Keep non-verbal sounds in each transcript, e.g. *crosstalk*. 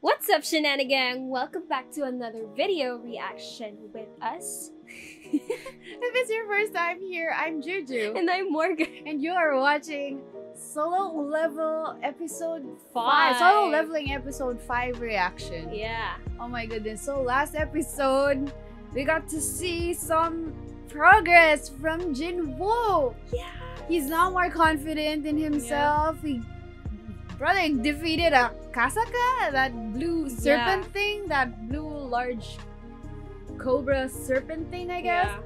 What's up, Shenanigang? Welcome back to another video reaction with us. *laughs* if it's your first time here, I'm Juju. And I'm Morgan. And you are watching Solo Level Episode 5. Five. Solo Leveling Episode 5 reaction. Yeah. Oh my goodness. So last episode, we got to see some progress from Jinwoo. Yeah. He's now more confident in himself. He brother defeated a Kasaka, that blue serpent Yeah. thing, that blue large cobra serpent thing, I guess. Yeah.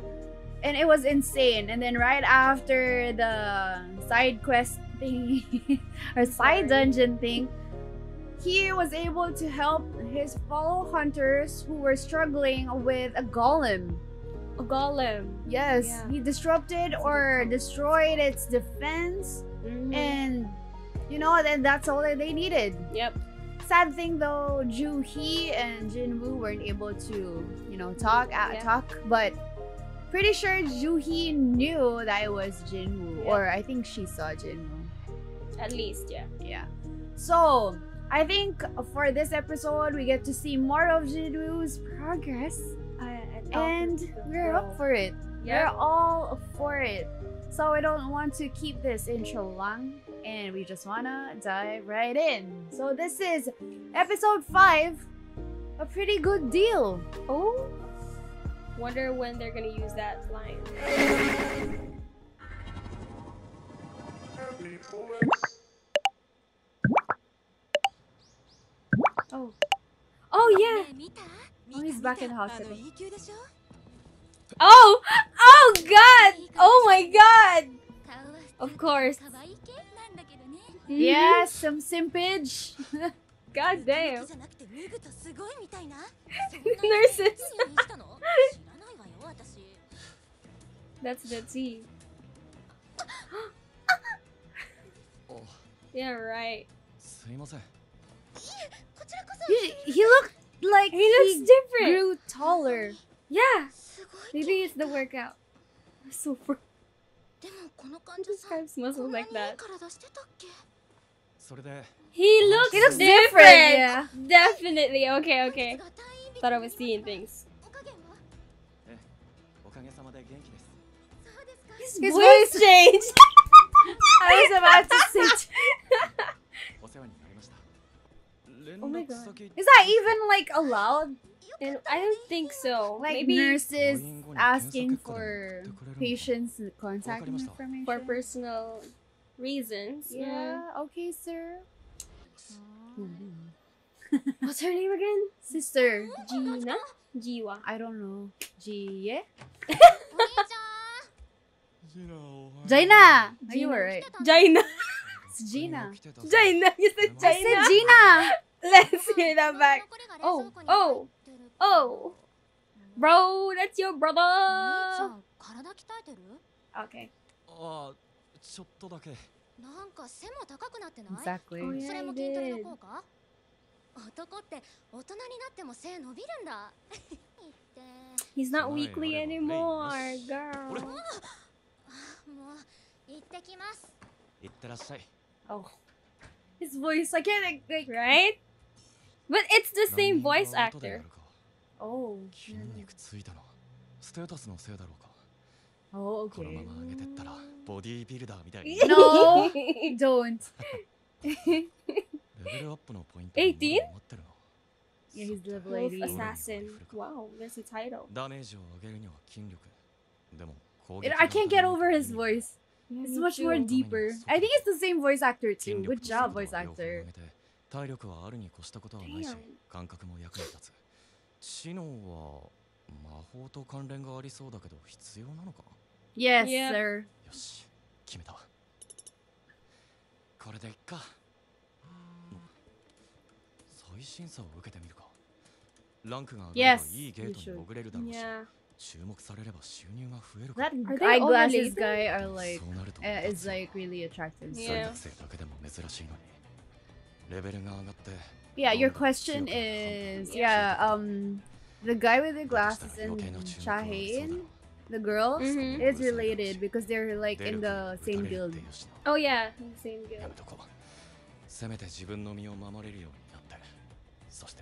And it was insane. And then right after the side quest thing *laughs* or Sorry. side dungeon thing, he was able to help his fellow hunters who were struggling with a golem. A golem. Yes, Yeah. he disrupted or destroyed its defense, Mhm. and you know, then that's all that they needed. Yep. Sad thing though, Ju Hee and Jinwoo weren't able to, you know, talk uh, Yeah. talk, but pretty sure Ju Hee knew that it was Jinwoo, Yeah. or I think she saw Jinwoo. At least, yeah. Yeah. So I think for this episode we get to see more of Jinwoo's progress, I, and we're up for it. We're all for it. So I don't want to keep this intro long, and we just wanna dive right in. So this is episode five, a pretty good deal. Oh. Wonder when they're gonna use that line. Oh, Oh yeah. Oh, he's back in the hospital. Oh. Oh God. Oh my God. Of course. Yeah, some simpage. *laughs* God damn. Nurses. *laughs* *laughs* That's the Z. *gasps* yeah, right. *gasps* He, he looked like he, looks he different. grew taller. Yeah. Maybe it's the workout. I'm so fr- Describes muscles like that. He looks, he looks different. different. Yeah. Definitely. Okay, okay. Thought I was seeing things. Eh, His, His voice changed. *laughs* I was about to say. *laughs* oh my god. Is that even like allowed? And I don't think so. Like Maybe nurses asking for patients' contact information for personal reasons. Yeah. Mm. Okay, sir. Mm-hmm. *laughs* What's her name again? Sister. Gina? Jiwa. I don't know. Jie? Jaina! You were right. Jaina. *laughs* It's Gina. Jaina. You said Jaina. I said Gina. *laughs* Let's hear that back. Oh. Oh. Oh. Bro, that's your brother. Okay. Uh, ああちょっとだけなんか背も高くなってない Exactly. Oh, yeah. それも I 筋トレの did. 効果男って大人になっても背伸びるんだ*laughs* 言って He's not Why, weekly whatever. anymore, Hey, girl. 俺*gasps* もう行ってきますいってらっしゃい Oh. His voice, I can't like, like Right? But it's the same ランニングは voice 後でや actor. るか Oh. 筋肉ついたのはステータスのせいだろうか Oh, この okay. まま上げてったらボディービルダーみたいに No. Don't. レベルアップのポイント18まだ余ってるの Yeah, he's level Wolf 80. Assassin. Wow, there's a title. ダメージを上げるには筋力でも攻 It- 撃 I can't get over his voice. Yeah, It's me much more too. deeper. I think it's the same voice actor 筋 too. 力 Good と job, 速度 voice は両方上 actor. げて体力はあるに越したことはないし Damn. 感覚も役に立つ知能は魔法と関連がありそうだけど必要なのか Yes, Yeah. sir. よし決めたわこれでいっか再審査を受けてみるかランクが上がれば Yes, いいゲート you に潜れるだろうし Yeah. 注目されれば収入が増えるか That Are they all eyeglasses related? guy are like そうなると uh, is like really attractive. Yeah. 大学生だけでも珍しいのにレベルが上がって Yeah, your Oh, question okay. is yeah, um the guy with the だと glasses した ら and 余計な注目はそうだろ Chahain, う the girl, Mhm. is related because they're like 出 in る the 杭 same 打たれるっ guild. ていうしな Oh yeah, same や guild. めとこうせめて自分の身を守れるようになってそし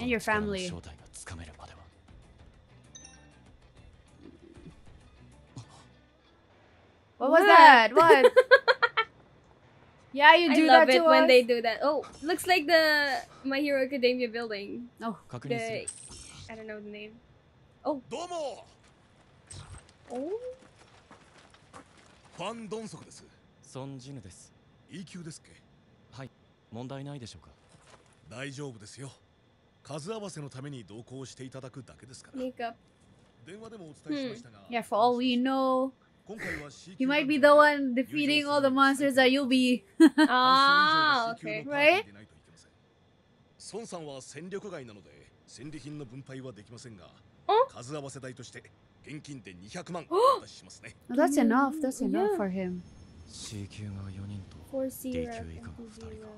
And your この力の family. 正体がつかめるまでは What was What? that? What? *laughs* yeah, you I do love that it to when us. they do that. Oh, looks like the My Hero Academia building. 確認する The I don't know the name. どうも Oh, ファン・ドンソクです。ソン・ジヌです。E 級ですっけ？問題ないでしょうか？大丈夫ですよ。数合わせのために同行していただくだけですから.電話でもお伝えしましたが、Yeah, for all we know, 今回は C he 級 might be 団 the 長 one defeating all the monsters that you'll be. *laughs* Ah, okay. 上の C 級のパーティーでないといけません。孫さんは戦力外なので戦利品の分配はできませんがお数合わせ代として 現金で200万お渡ししますね Oh, that's enough. That's Mm, enough yeah. for him. C 級が4人と For syrup. DQ and 以下の2人 zero. か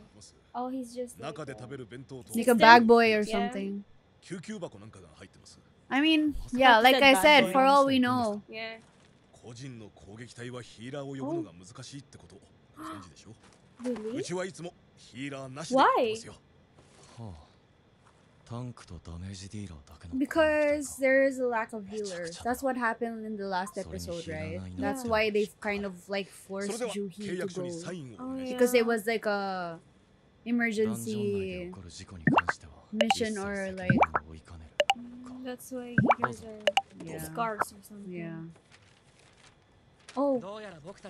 Oh, he's just like 中で a- 食べる弁当と Like a System? bag boy or Yeah. something. 救急箱なんかが入ってます I mean, Thought yeah, you like said I bad said, boy. for all we know. Yeah. 個人の攻撃隊はヒーラーを呼ぶのが難しいってことご存知でしょう Really? ちはいつもヒーラーなしでやってますよ*gasps* はあ Because there is a lack of healers. That's what happened in the last episode, right? That's why they kind of like forced Juhi to go. Oh, yeah. Because it was like a emergency mission or like that's why he are scars or something. Yeah. Oh,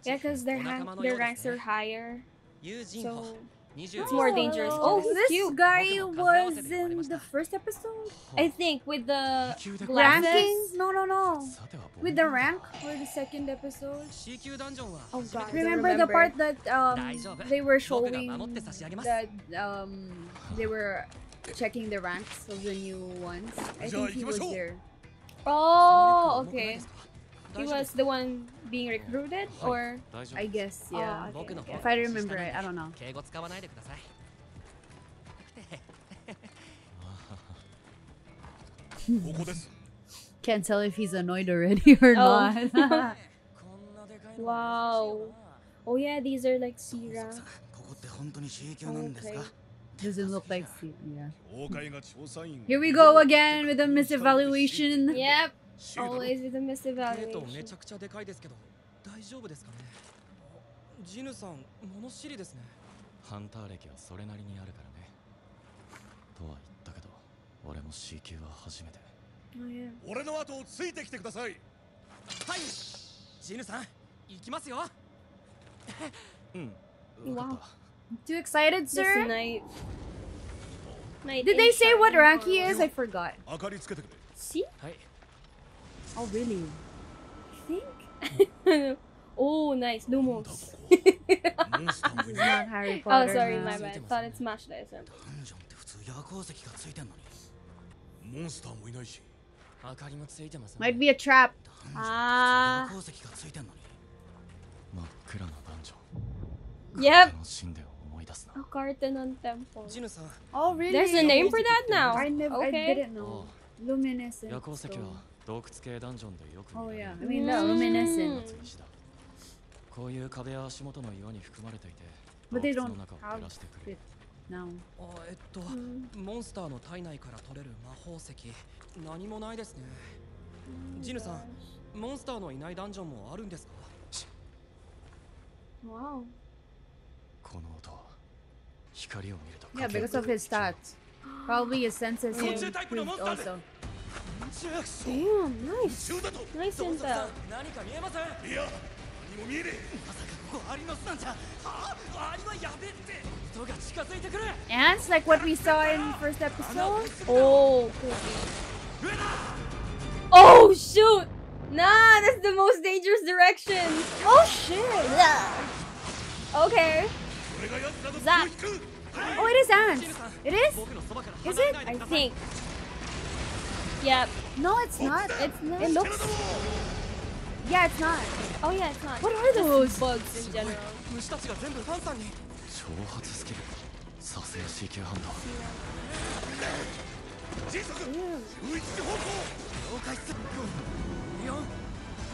yeah, because their, their ranks are higher. So it's more dangerous. Oh, this cute. guy was in the first episode? I think, with the ranking? No, no, no. With the rank for the second episode. Oh god, remember, remember. the part that um, they were showing that um, they were checking the ranks of the new ones? I think he was there. Oh, okay. He was the one being recruited, or? I guess, oh, yeah. Oh, okay, okay. If I remember it, I don't know. *laughs* Can't tell if he's annoyed already or oh. not. *laughs* *laughs* wow. Oh yeah, these are like Sira. Okay. Doesn't look like Sira. Yeah. Here we go again with a misevaluation. Yep. Always with a misevaluation. めちゃくちゃでかいですけど、大丈夫ですかね？ジヌさん、物知りですね。ハンター歴はそれなりにあるからね。とは言ったけど、俺も C 級は初めて。俺の後をついてきてください。はい。ジヌさん、行きますよ。*laughs* うん。わかった。Too excited, sir. Did they say what rank he is? I forgot. 明かりつけてくれ。C? はい。はい Oh, really? I think. *laughs* oh, nice. なんだ Lumos. ここモンスターも This い is ない not *laughs* Harry Oh, Potter. sorry, man. my bad. Thought it's Smash Dice. ダンジョンって普通夜光石がついてんのにモンスターもいないし明かりもついてますね Might be a trap. ダンジョンって普通夜光石がついてんのに真っ暗なダンジョン Yep. この神殿を思い出すな A Cartenon Temple. ジヌさん Oh, really? There's a name for that now. I never. I Okay. didn't know. Luminescent. 夜光石 stone. は 洞窟系ダンジョンでよく Oh 見 yeah. ら I れる mean the Mm. luminescent. 石だこういう壁や足元の岩に含まれていて But they 洞 don't 窟の中を have 照らしてくれ it るえっと、モンスターの体内から取れる魔法石何もないですねジヌさんモンスターのいないダンジョンもあるんですか？Wow. この音は光を見ると Yeah, かける because of his stats. Probably his senses *gasps* Yeah. improved also. Damn, nice. 中だと Nice どう intel. ぞさん何か見えませんいや何も見えねまさかここアリの巣なんじゃはあアリはやべえって人が近づいてくる Ants, like what we saw in first episode. Oh, cool. Oh shoot! Nah, that's the most dangerous direction. Oh shit! Okay. え俺が奴らのザ気を引く Oh, it is ants. It is? 僕のそばから Is 離れ it? ないで I ください think. Yep. No, it's not. It's not. It looks. Yeah, it's not. Oh yeah, it's not. What are those Just bugs in general?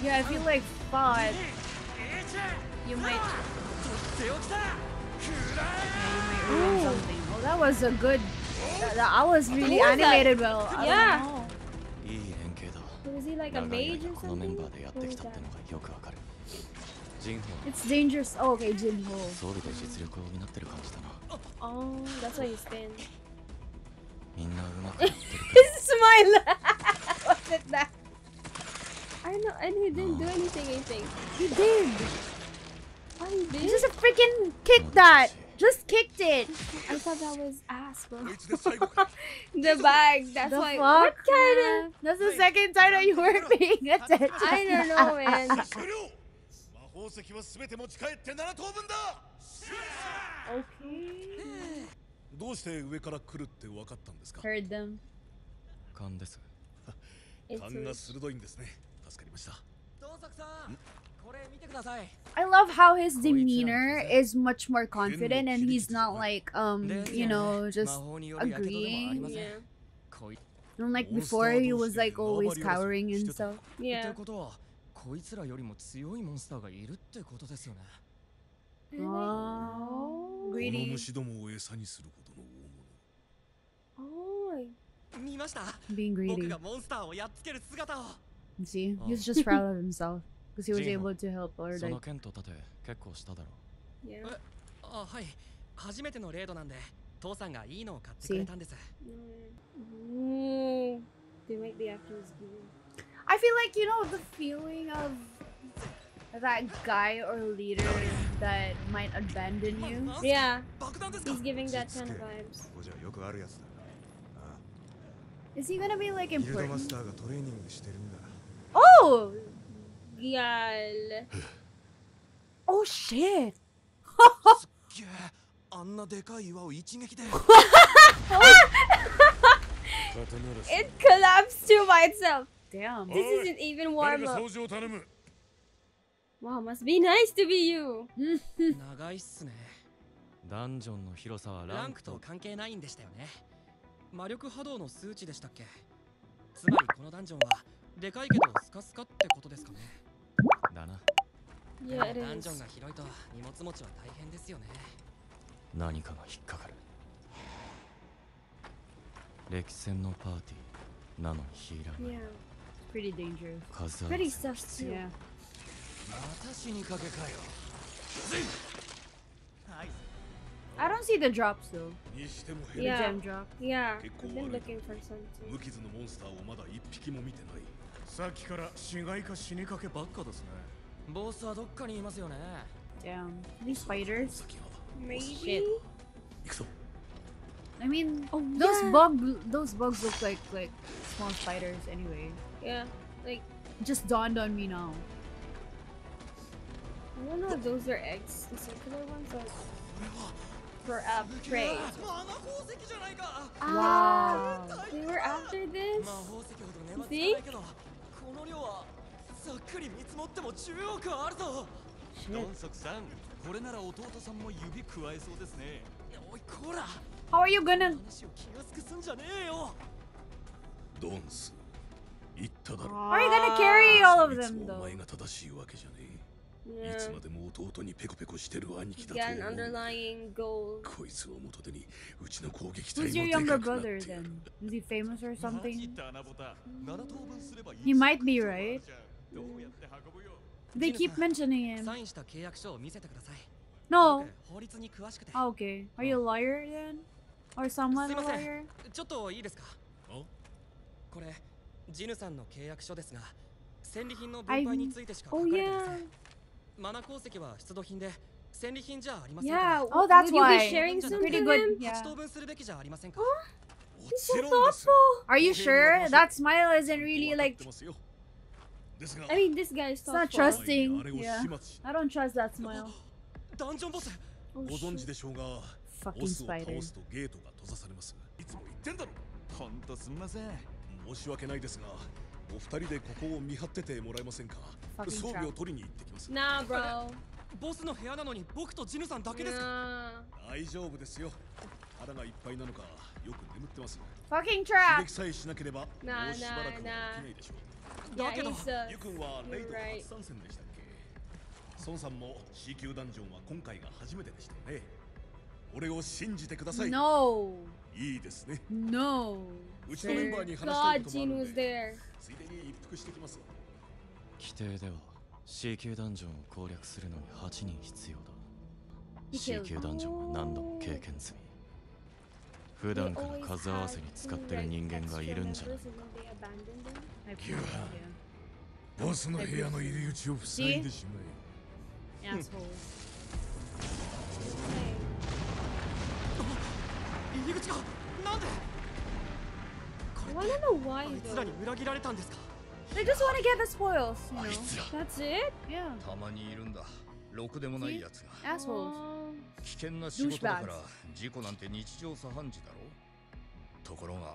Yeah, if you like fought, you might. Okay, you that was a good. I was really animated well. Yeah like a mage or something? It's dangerous. Oh, okay, Jinho. Oh, that's why he's thin. His smile! *laughs* was it that? I know, and he didn't do anything, I think. He did! Why he did? He just freaking kicked that! Just kicked it! I thought that was ass, bro. The bag, that's the why. fuck? What kind of. That's the second time that you weren't paying attention. I don't know, man. 終了魔法石は全て持ち帰って7等分だ Okay. どうして上から来るって分かったんですか Heard them. 勘です勘が It's 鋭いんですね助かりました東作さん I love how his demeanor is much more confident and he's not like um you know just agreeing. Yeah. And like before he was like always cowering and stuff. Yeah. Oh, Being greedy. See, he's just proud of himself because he was able to help or like eh, ah, They might be after his. I feel like you know the feeling of that guy or leader that might abandon you. Yeah. He's giving that kind of vibes. Is he gonna be like important? Oh! Gal. *laughs* oh shit! すっげえあんなでかい岩を一撃で It collapsed too by itself. Damn. This isn't even 誰 warm か up. Wow, must be nice to be you. 長いっすねダンジョンの広さはランクと関係ないんでしたよね魔力波動の数値でしたっけつまりこのダンジョンはでかいけどスカスカってことですかねだなもダンジョン.が広いと荷物持ちは大変ですよね何かが引っかかる歴戦のパーティーなのにヒーラー Yeah. Pretty dangerous. Pretty せ stuff too. Yeah. 私にかけかよ I don't see the drops though. Yeah. る gem drop. Yeah, I've been looking for some too. 無傷のモンスターをまだ一匹も見てないさっきから死骸か死にかけばっかですね ボスはどっかにいますよね Damn. These spiders. 先が Maybe. 行くぞ I mean, Oh, those yeah. bug, those bugs look like like small spiders anyway. Yeah, like Just dawned on me now. I don't know if those are eggs, the circular ones, or for uh, prey. マナ宝石じゃないか Ah, Wow. they were after this. 魔 ざっくり見積もっても10億あるぞドンソクさんこれなら弟さんも指くわえそうですねおいこら How are you gonna? 話を気がつくすんじゃねえよドンス言っただろ How are you gonna carry all of いつ them もお though? 前が正しいわけじゃねえい Yeah, つまでも弟にペコペコしてる兄貴だ got と an 思う underlying goal. こいつを元手にうちの攻撃隊 Who's も your で younger かくなっ brother てやる then? Is he famous or マジ something? って穴ボタ7等分すればいい He might be right. どうやって運ぶよ They keep mentioning him. サインした契約書を見せてください No. 僕法律に詳しくて Oh, okay. Are you a lawyer then? Or someone a すいません lawyer? ちょっといいですかあこれジヌさんの契約書ですが戦利品の分配についてしか書か Oh れてません yeah, マナ鉱石は出土品で戦利品じゃありませんから yeah. Oh, that's Would you why. be sharing some Pretty to good. them? 8 Yeah. 等分するべきじゃありませんかも He's ち so ろんです thoughtful. Are you sure? That smile isn't really わかっ like. てますよですが I mean, this guy is It's not thoughtful. trusting. あれを Yeah. 始末 I don't trust that smile. ダンジョンボス Oh, ご存知 shit. でしょうが Fucking ボスを倒 spider. すとゲートが閉ざされますいつも言ってんだろほんとすんません申し訳ないですがお二人でここを見張っててもらえませんか Fucking 装備を取りに行ってきます Nah, bro. ボスの部屋なのに僕とジヌさんだけですか Nah. 大丈夫ですよ腹がいっぱいなのかよく眠ってます Fucking 刺 trap. 激さえしなければもなあうしばらくは起きなあないでしょう Yeah, だ。けど uh, ゆくんはレイド.初参戦でしたっけ？孫さんも C 級ダンジョンは今回が初めてでしたよね。俺を信じてください。No. いいですね。No. うちのメンバーに話したいこともあるで.ついでに一服してきますわ規定では C 級ダンジョンを攻略するのに8人必要だ。C 級ダンジョンは何度も経験済み。普段から数合わせに使ってる人間がいるんじゃない I Yeah. yeah. ボスの部屋の入り口を塞いでしまい Assholes. 入り口がなんで I wanna know why あいつら though. に裏切られたんですか They just want to get the spoils, you あい know. つら That's it? Yeah. たまにいるんだろくでもないやつが Assholes. Oh. 危険な仕事だから Douchebags 事故なんて日常茶飯事だろところが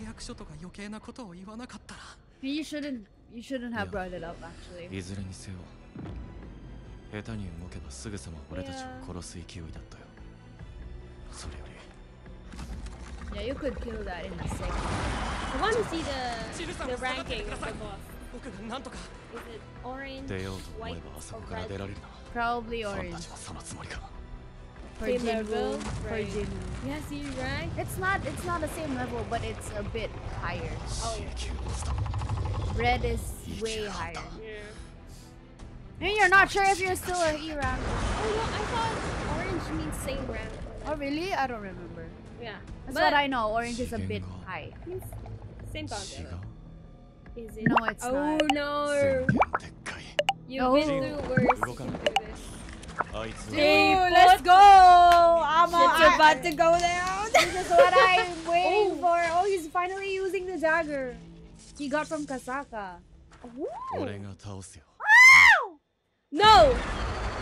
契約書とか余計なことを言わなかったら You shouldn't, you shouldn't have brought it up actually. いずれにせよ下手に動けばすぐさま俺たちを殺す勢いだったよそれより Yeah, you could kill that in a second. I want to see the the ranking of さ the い boss. 僕がなんとか Is it orange, 出ようと思え white, ばあそ or こから red? 出られるな Probably ファン orange. たちはそのつもりか same level, right. Yeah, see, right? It's not it's not the same level, but it's a bit higher. Oh, yeah. Red is way higher. Yeah. And you're not sure if you're still an E rank. Oh no, I thought orange means same rank. Oh really? I don't remember. Yeah. That's but what I know. Orange is a bit high. Same concept. Is it? No, it's oh, not. Oh no. You've no. been through worse. Dude, Dude about to go down. This is what I'm *laughs* waiting oh. for. Oh, he's finally using the dagger he got from Kasaka. Oh. No!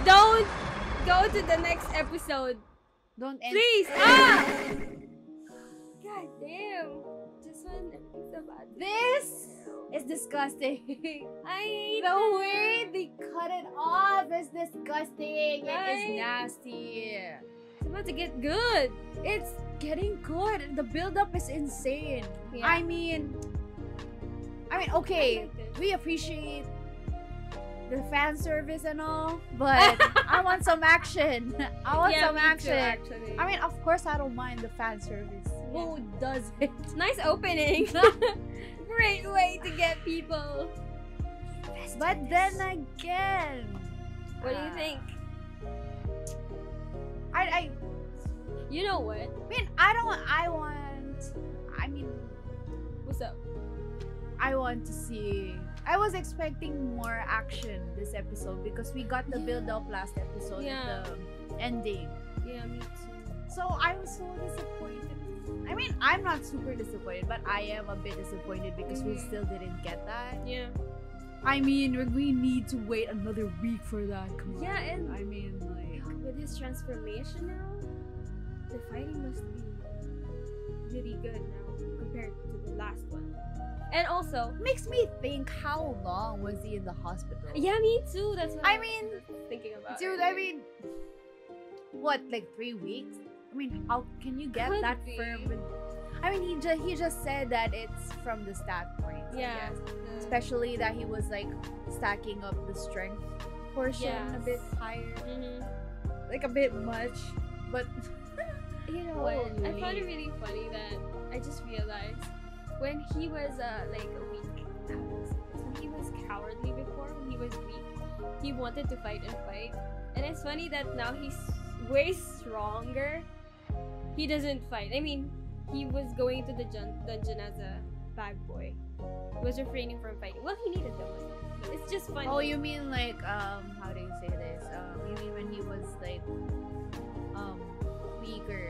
Don't go to the next episode. Don't end. Please! *laughs* Ah! God damn. This one this. It's disgusting. *laughs* I hate the way they cut it off is disgusting. It is nasty. It's about to get good. It's getting good. The build up is insane. Yeah. I mean, I mean, okay, this. we appreciate the fan service and all, but *laughs* I want some action. I want yeah, some me too, action. actually. I mean, of course, I don't mind the fan service. Who does it? *laughs* nice opening. *laughs* Great way to get people. But then again, What do you think? I, I, You know what? I mean, I don't. I want. I mean, What's up? I want to see. I was expecting more action this episode because we got the build up last episode Yeah. and the ending. Yeah, me too. So I was so disappointed. I mean, I'm not super disappointed, but I am a bit disappointed because we Mhm. still didn't get that. Yeah. I mean, we need to wait another week for that. Come on. Yeah, and- I mean, like, his transformation now, the fighting must be really good now compared to the last one. And also, makes me think how long was he in the hospital? yeah, me too. That's what I I mean, was thinking about. Dude, I mean, what, like three weeks? I mean, how can you get Could that be. firm? I mean, he just he just said that it's from the stat points. Yeah, especially that he was like stacking up the strength portion a bit Yes. higher, Mhm. Like a bit much. But You *laughs* know what? I found it really funny that I just realized when he was uh like a weak, when he was cowardly before, when he was weak, he wanted to fight and fight, and it's funny that now he's way stronger. He doesn't fight. I mean, he was going to the jun- dungeon as a bad boy. He was refraining from fighting. Well, he needed them. But it's just funny. oh, you mean like um, how do you say this? Um, when he was like um weaker?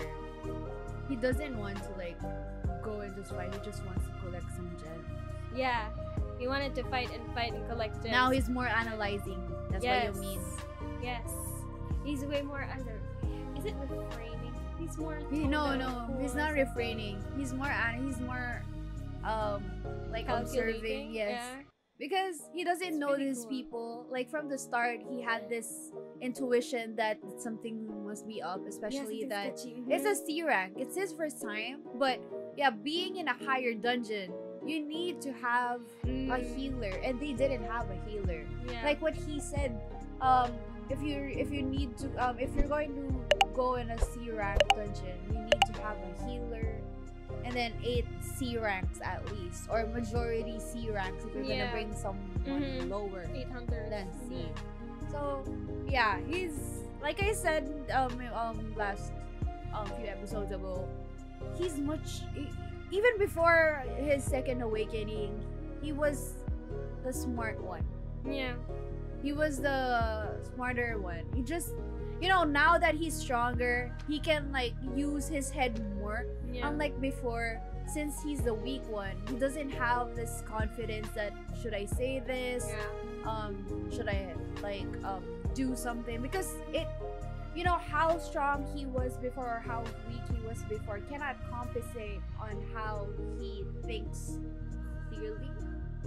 He doesn't want to like go into fight. He just wants to collect some gems. yeah. He wanted to fight and fight and collect gems. Now he's more analyzing. That's Yes. what you mean. Yes. He's way more under. Is it refraining? He's more. He, no, no, he's not refraining. He's more he's more um like observing. Yes. Yeah. Because he doesn't It's know these cool. people. Like from the start, he had this intuition that something must be up, especially Yeah, that it's a C rank. It's his first time, but yeah, being in a higher dungeon, you need to have a Mm, healer, and they didn't have a healer. Yeah. Like what he said, um, if you if you need to um if you're going to go in a C rank dungeon, you need to have a healer, and then eight C ranks at least, or majority C ranks if you're Yeah. gonna bring someone Mhm. lower than C. Mhm. So yeah, he's like I said um um last um few episodes ago, he's much e- even before his second awakening, he was the smart one. Yeah. He was the smarter one. He just you know, now that he's stronger, he can like use his head more. Yeah. Unlike before, since he's the weak one, he doesn't have this confidence that should I say this? yeah. um should i like um do something because it you know how strong he was before or how weak he was before cannot compensate on how he thinks clearly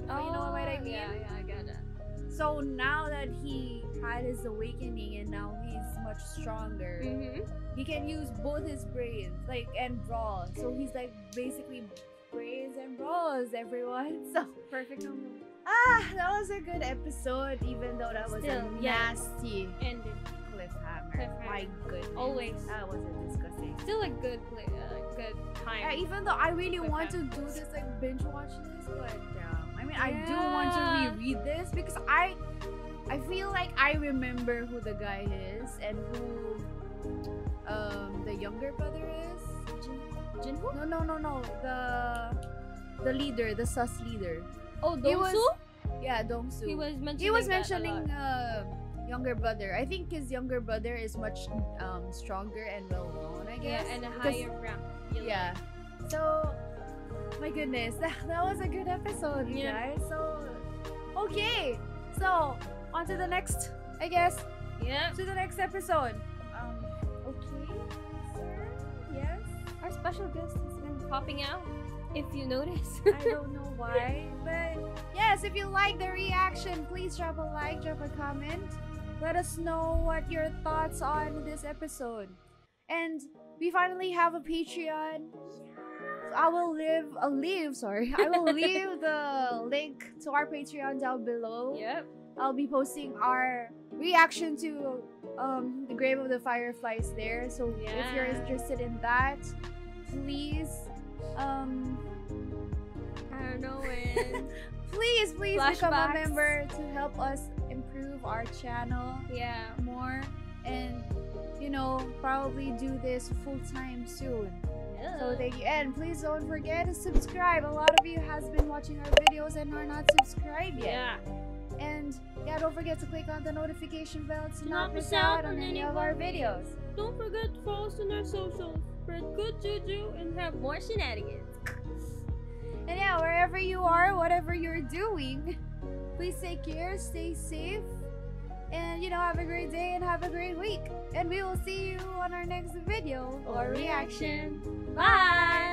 Oh, you know what i mean Oh, Yeah, yeah, I get it. So now that he had his awakening and now he's much stronger Mm-hmm. he can use both his brains like and brawl so he's like basically brains and brawls everyone *laughs* so Perfect combo. Ah, that was a good episode, even though that was Still, a yeah. nasty Ended. cliffhanger. Cliffhanger. My goodness. Always. That was a disgusting. Still a good play. Uh, good time. Yeah, even though I really want to do this, like binge watch this, but um, I mean, I do Yeah. want to reread this because I, I feel like I remember who the guy is and who, um, the younger brother is. Jin, Jinwoo? No, no, no, no. The, the leader, the sus leader. Oh, Dongsu? Yeah, Dongsu. He was mentioning. he was mentioning uh, younger brother. I think his younger brother is much um, stronger and well known. I Yeah, guess. and a higher rank. Yeah. So, my goodness, that, *laughs* that was a good episode, Yeah. guys. So, okay. So, on to the next, I guess, Yeah. to the next episode. Um, okay, sir? Yes? Our special guest has been popping out. If you notice. *laughs* I don't know why, but yes, if you like the reaction, please drop a like, drop a comment. Let us know what your thoughts on this episode. And we finally have a Patreon. I will leave, uh, leave, sorry. *laughs* I will leave the link to our Patreon down below. yep. I'll be posting our reaction to um, the Grave of the Fireflies there. So if you're interested in that, please um, I don't know when. *laughs* please, please become a member to help us improve our channel yeah. more and you know probably do this full time soon. So thank you, and please don't forget to subscribe. A lot of you has been watching our videos and are not subscribed yet. Yeah. And yeah, don't forget to click on the notification bell to not miss out on any of our videos. Don't forget to follow us on our socials. Spread good juju and have more shenanigans. And yeah, wherever you are, whatever you're doing, please take care, stay safe, and you know, have a great day and have a great week. And we will see you on our next video Or or reaction. Bye.